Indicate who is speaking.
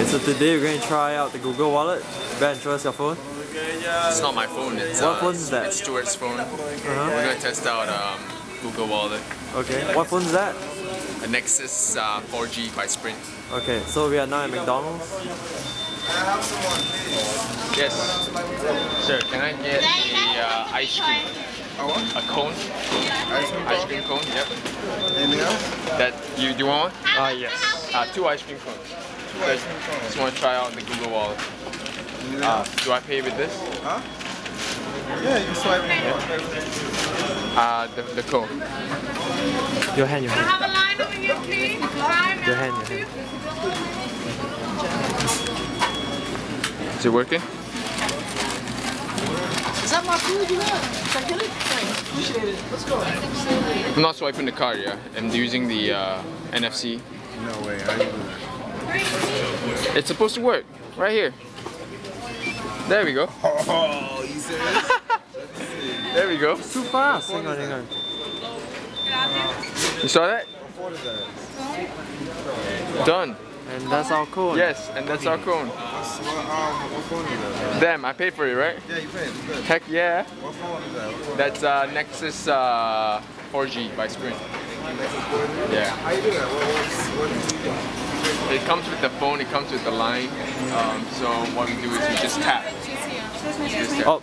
Speaker 1: Okay, so today we're going to try out the Google Wallet. Ben, show us your phone.
Speaker 2: It's not my phone. It's,
Speaker 1: What
Speaker 2: uh,
Speaker 1: phone is that?
Speaker 2: It's Stuart's phone.
Speaker 1: Uh-huh.
Speaker 2: We're gonna test out um, Google Wallet,
Speaker 1: Okay, what phone is that?
Speaker 2: a Nexus uh, 4G by Sprint.
Speaker 1: Okay, so we are now at McDonald's.
Speaker 2: Yes. Sir, can I get a uh, ice cream? A cone? Ice cream cone. Yep.
Speaker 3: Anything else?
Speaker 2: That you do you want? one?
Speaker 1: Ah, yes.
Speaker 2: Uh, two ice cream cones. Just, just want to try out the Google Wallet.
Speaker 3: Anything
Speaker 2: Uh, do I pay with this?
Speaker 3: Huh? Yeah, you swipe.
Speaker 2: Uh, the, the cone.
Speaker 1: Your hand, your hand.
Speaker 4: Have a line over here, please. Line
Speaker 1: Your hand,
Speaker 4: number
Speaker 1: your
Speaker 4: two.
Speaker 2: Is it working?
Speaker 5: Is that my food you got? Can I get it? Thanks. Appreciate it. Let's go.
Speaker 2: I'm not swiping the card, yeah. I'm using the uh, NFC.
Speaker 3: No way. I didn't do that.
Speaker 2: It's supposed to work. Right here. There we go.
Speaker 3: Oh, you serious?
Speaker 2: There we go.
Speaker 1: Too fast. Hang on, hang on.
Speaker 2: You saw that?
Speaker 3: what is that?
Speaker 2: Done.
Speaker 1: And that's our code.
Speaker 2: Yes, and that's our cone.
Speaker 3: What's, what, um, what phone is that?
Speaker 2: Damn, I paid for it, right?
Speaker 3: Yeah, you paid. You good.
Speaker 2: Heck yeah.
Speaker 3: What phone is that?
Speaker 2: That's uh, Nexus uh, 4G by Sprint. Yeah.
Speaker 3: How you do that? What, what's, what do you do?
Speaker 2: It comes with the phone, it comes with the line. Um, so what we do is we just tap. Just tap.
Speaker 1: Oh,